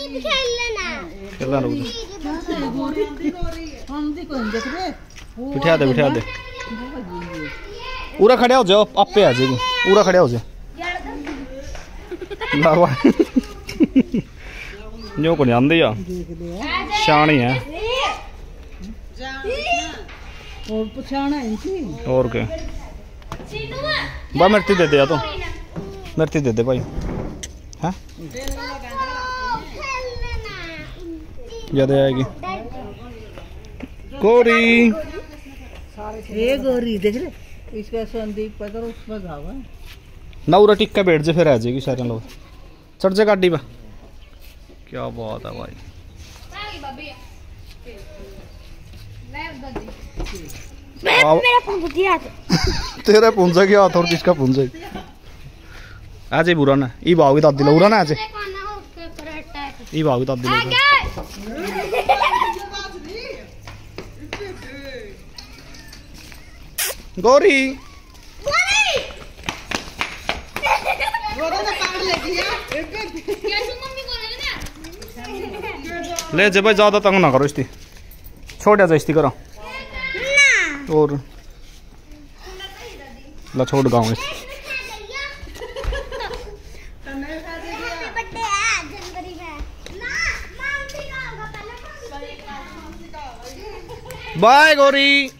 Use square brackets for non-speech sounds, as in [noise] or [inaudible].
खेलना बिठा दे बिठा दे। पूरा खड़े हो जाओ, आपे आ जाएगी। पूरा खड़े हो जाओ। जो को आंदी शान है। और पछाना और क्या मिर्ची दे दे तो। मिर्ची दे दे भाई। हैं? ज़्यादा आएगी। कोरी ये गोरी देख रहे? इसका संदीप पता उसमें गावा है। ना उरा टिक्का बैठ जा फिर आ जाएगी सारे लोग। चढ़ जा गाड़ी पे क्या बात है भाई। [laughs] तेरा पुंजा क्या हाथ और किसका पुंजा आज ही बुरा ना ई बाव की दादी लो उरा ना आज की दादी लो गौरी ले जे भाई ज़्यादा तंग ना करो इसकी छोड़ जा इसकी करो और ला छोड़ गाँव इस बाय गौरी। गौरी